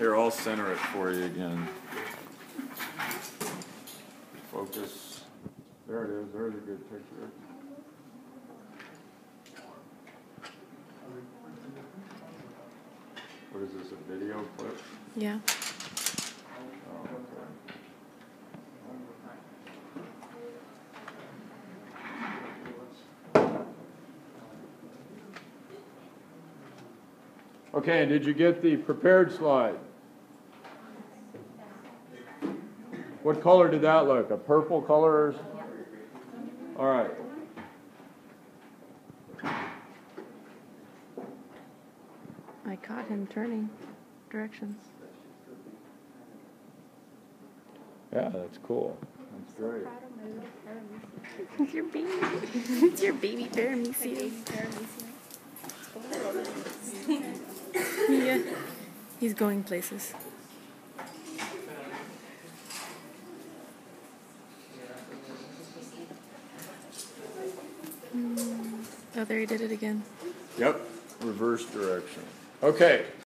Here, I'll center it for you again. Focus. There it is. There's a good picture. What is this, a video clip? Yeah. Oh, okay. Okay, and did you get the prepared slide? What color did that look? A purple color? All right. I caught him turning directions. Yeah, that's cool. That's great. It's your baby. it's your baby Paramecia. yeah. He's going places. Oh, there he did it again. Yep, reverse direction. Okay.